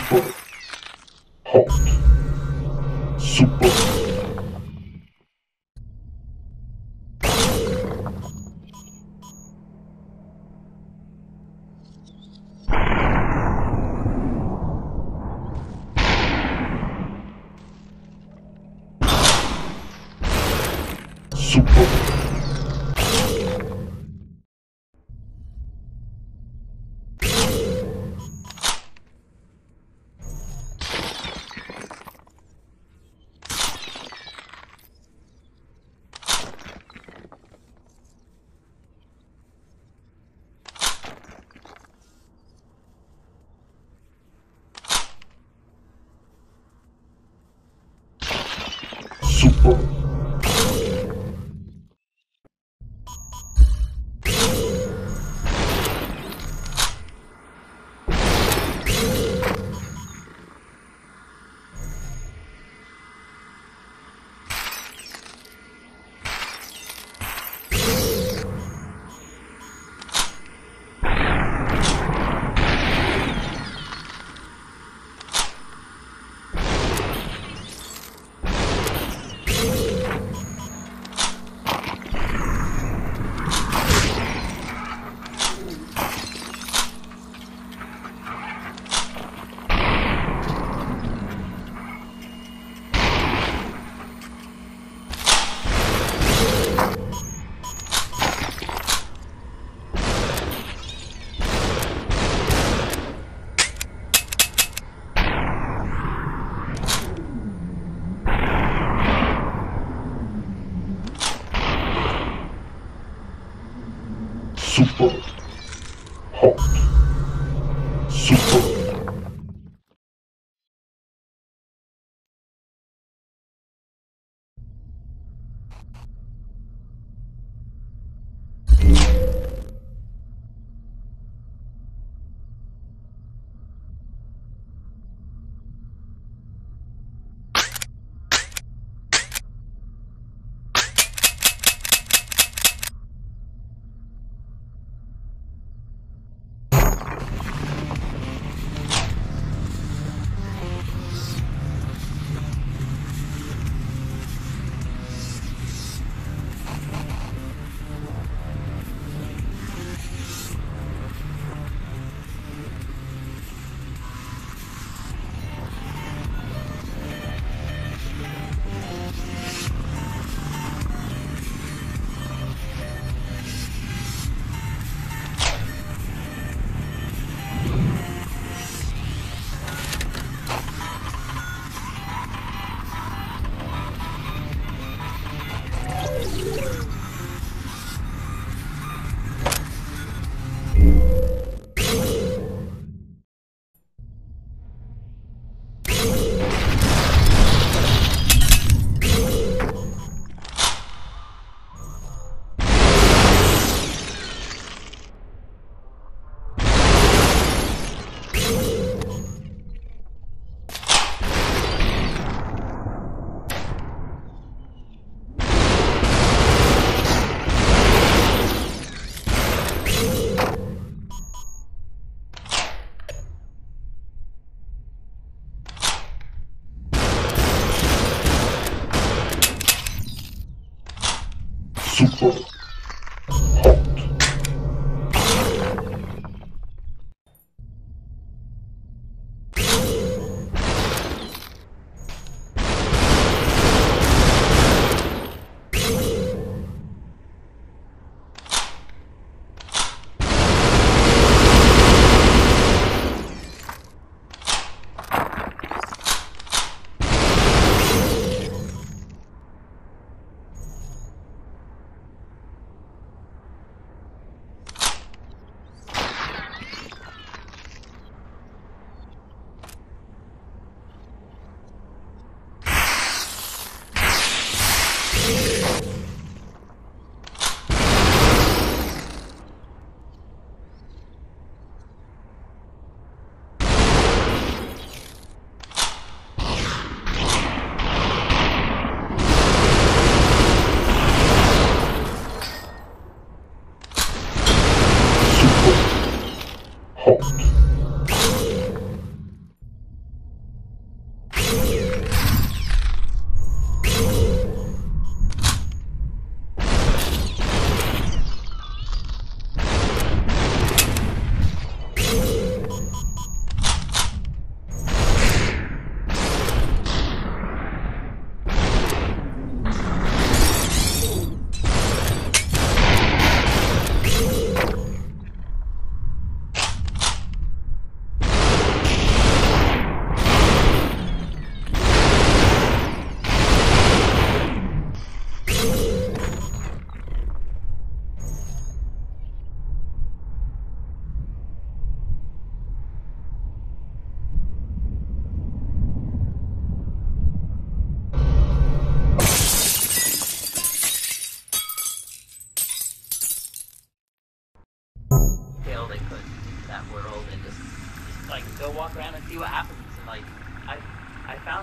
Super hot. Super. Super.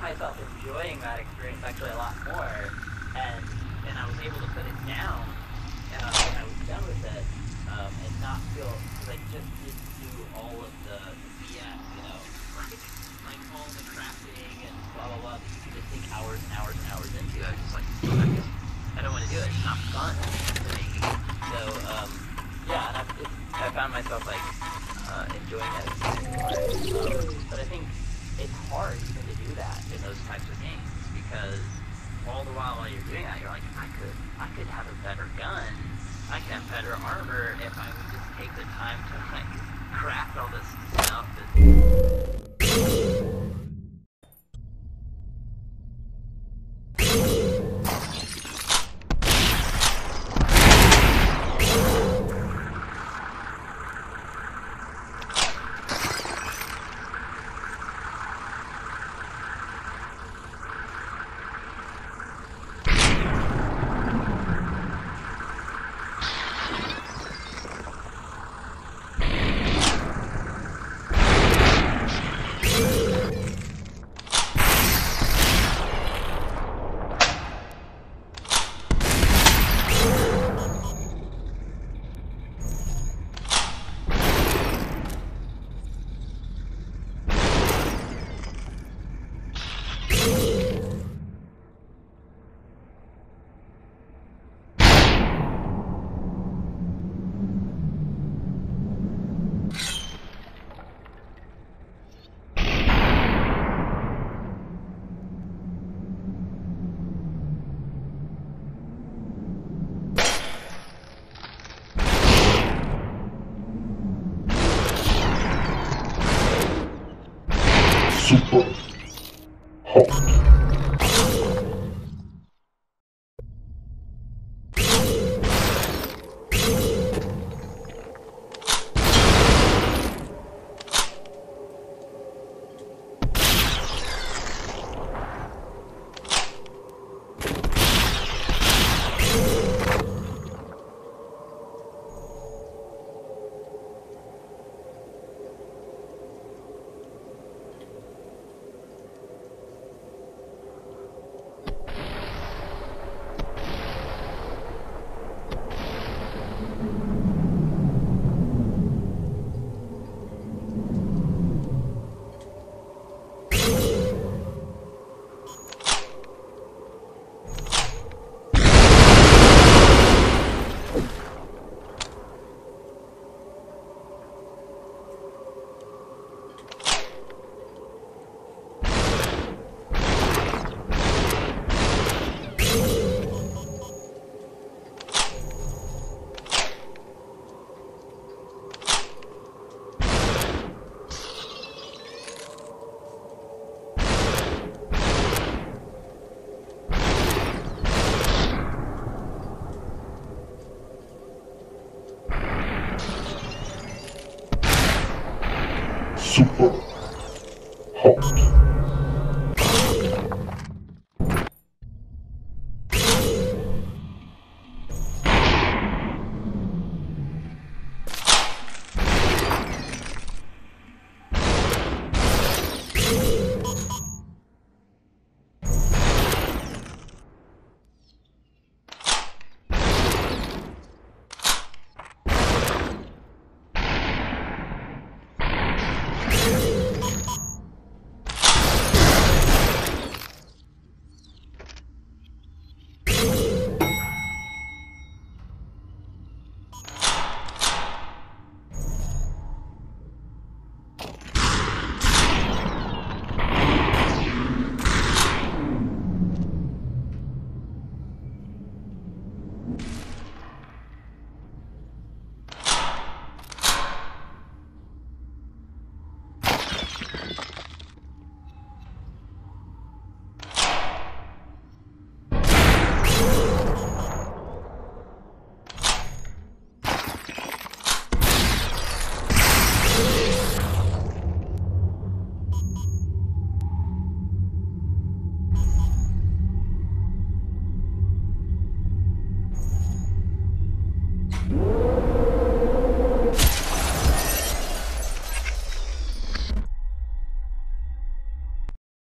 Myself enjoying that experience actually a lot more, and and I was able to put it down uh, I was done with it, um, and not feel I just didn't do all of the BS, you know, like like all the crafting and blah blah blah that you can just sink hours and hours and hours into. I was just like, I just I don't want to do it. It's not fun. So um, yeah, and I, it, I found myself like uh, enjoying that experience more. Um, but I think it's hard that in those types of games because all the while while you're doing that, you're like, I could I could have a better gun. I could have better armor if I would just take the time to like craft all this stuff. Super hot. Hot.